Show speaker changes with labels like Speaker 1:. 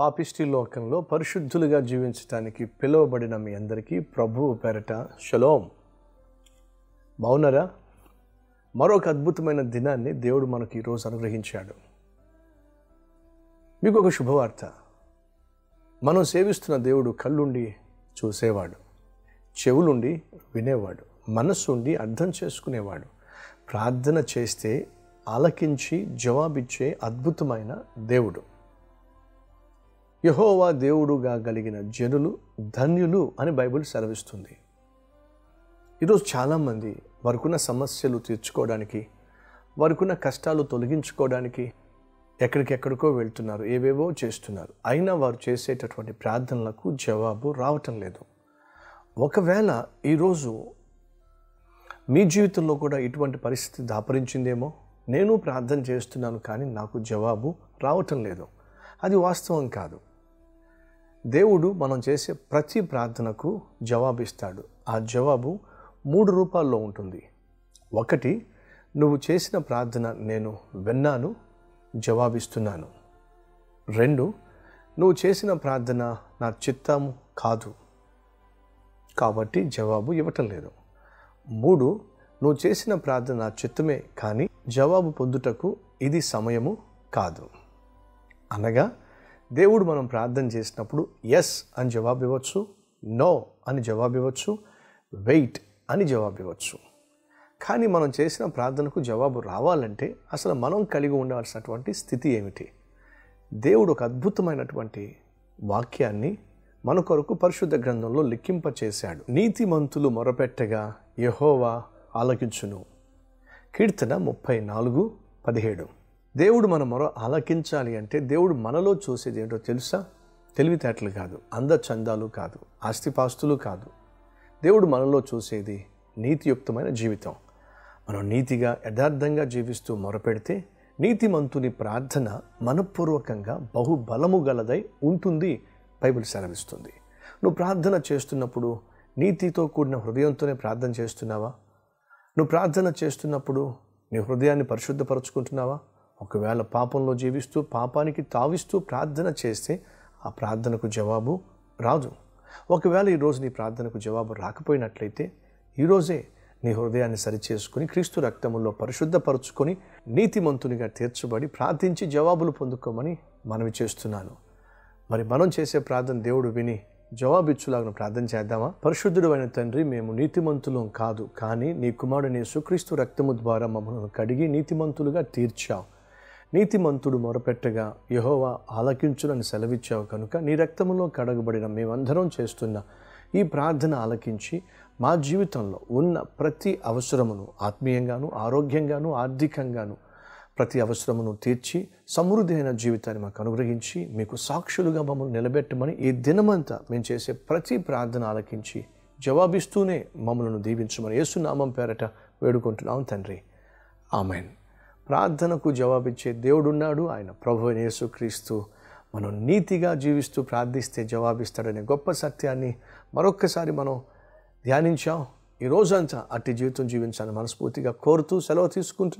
Speaker 1: పాపిష్టి లోకంలో పరిశుద్ధులుగా జీవించటానికి పిలువబడిన మీ అందరికీ ప్రభు పెరట షలోం. బాగున్నారా మరొక అద్భుతమైన దినాన్ని దేవుడు మనకు ఈరోజు అనుగ్రహించాడు. మీకు ఒక శుభవార్త. మనం సేవిస్తున్న దేవుడు కళ్ళుండి చూసేవాడు చెవులుండి వినేవాడు మనస్సుండి అర్థం చేసుకునేవాడు ప్రార్థన చేస్తే ఆలకించి జవాబిచ్చే అద్భుతమైన దేవుడు. యహోవా దేవుడుగా కలిగిన జనులు ధన్యులు అని బైబిల్ సెలవిస్తుంది. ఈరోజు చాలామంది వారికున్న సమస్యలు తీర్చుకోవడానికి వారికున్న కష్టాలు తొలగించుకోవడానికి ఎక్కడికెక్కడికో వెళ్తున్నారు ఏవేవో చేస్తున్నారు. అయినా వారు చేసేటటువంటి ప్రార్థనలకు జవాబు రావటం లేదు. ఒకవేళ ఈరోజు మీ జీవితంలో కూడా ఇటువంటి పరిస్థితి దాపరించిందేమో నేను ప్రార్థన చేస్తున్నాను కానీ నాకు జవాబు రావటం లేదు. అది వాస్తవం కాదు. దేవుడు మనం చేసే ప్రతి ప్రార్థనకు జవాబిస్తాడు. ఆ జవాబు మూడు రూపాల్లో ఉంటుంది. ఒకటి నువ్వు చేసిన ప్రార్థన నేను విన్నాను జవాబిస్తున్నాను. రెండు నువ్వు చేసిన ప్రార్థన నా చిత్తము కాదు. కాబట్టి జవాబు ఇవ్వటం లేదు. మూడు నువ్వు చేసిన ప్రార్థన నా చిత్తమే కానీ జవాబు పొందుటకు ఇది సమయము కాదు. అనగా దేవుడు మనం ప్రార్థన చేసినప్పుడు ఎస్ అని జవాబు ఇవ్వచ్చు నో అని జవాబు ఇవ్వచ్చు వెయిట్ అని జవాబు ఇవ్వచ్చు. కానీ మనం చేసిన ప్రార్థనకు జవాబు రావాలంటే అసలు మనం కలిగి ఉండవలసినటువంటి స్థితి ఏమిటి? దేవుడు ఒక అద్భుతమైనటువంటి వాక్యాన్ని మన కొరకు పరిశుద్ధ గ్రంథంలో లిఖింప చేశాడు నీతిమంతులు మొరపెట్టగా యహోవా ఆలకించును. కీర్తన ముప్పై నాలుగు పదిహేడు. దేవుడు మనం మరో ఆలకించాలి అంటే దేవుడు మనలో చూసేది ఏంటో తెలుసా? తెలివితేటలు కాదు అందచందాలు కాదు ఆస్తిపాస్తులు కాదు. దేవుడు మనలో చూసేది నీతియుక్తమైన జీవితం. మనం నీతిగా యథార్థంగా జీవిస్తూ మొరపెడితే నీతిమంతుని ప్రార్థన మనపూర్వకంగా బహుబలము గలదై ఉంటుంది బైబిల్ సెలవిస్తుంది. నువ్వు ప్రార్థన చేస్తున్నప్పుడు నీతితో కూడిన హృదయంతోనే ప్రార్థన చేస్తున్నావా? నువ్వు ప్రార్థన చేస్తున్నప్పుడు నీ హృదయాన్ని పరిశుద్ధపరచుకుంటున్నావా? ఒకవేళ పాపంలో జీవిస్తూ పాపానికి తావిస్తూ ప్రార్థన చేస్తే ఆ ప్రార్థనకు జవాబు రాదు. ఒకవేళ ఈరోజు నీ ప్రార్థనకు జవాబు రాకపోయినట్లయితే ఈరోజే నీ హృదయాన్ని సరిచేసుకుని క్రీస్తు రక్తములో పరిశుద్ధపరచుకొని నీతిమంతునిగా తీర్చబడి ప్రార్థించి జవాబులు పొందుకోమని మనవి చేస్తున్నాను. మరి మనం చేసే ప్రార్థన దేవుడు విని జవాబిచ్చులాగా ప్రార్థన చేద్దామా? పరిశుద్ధుడు అయిన తండ్రి మేము నీతిమంతులం కాదు కానీ నీ కుమారుని సుక్రీస్తు రక్తము ద్వారా మమ్మల్ని కడిగి నీతిమంతులుగా తీర్చావు. నీతిమంతుడు మొరపెట్టగా యహోవా ఆలకించునని సెలవిచ్చావు కనుక నీ రక్తములో కడగబడిన మేమందరం చేస్తున్న ఈ ప్రార్థన ఆలకించి మా జీవితంలో ఉన్న ప్రతి అవసరమును ఆత్మీయంగాను ఆరోగ్యంగాను ఆర్థికంగాను ప్రతి అవసరమును తీర్చి సమృద్ధి అయిన జీవితాన్ని మాకు అనుగ్రహించి మీకు సాక్షులుగా మమ్మల్ని నిలబెట్టమని ఈ దినమంతా మేము చేసే ప్రతి ప్రార్థన ఆలకించి జవాబిస్తూనే మమ్మలను దీవించమని యేసునామం పేరట వేడుకుంటున్నాం తండ్రి. ఆమెన్. ప్రార్థనకు జవాబిచ్చే దేవుడున్నాడు ఆయన ప్రభు యేసుక్రీస్తు. మనం నీతిగా జీవిస్తూ ప్రార్థిస్తే జవాబిస్తాడనే గొప్ప సత్యాన్ని మరొక్కసారి మనం ధ్యానించాం. ఈ రోజంతా అట్టి జీవితం జీవించాలని మనస్ఫూర్తిగా కోరుతూ సెలవు తీసుకుంటున్నాం.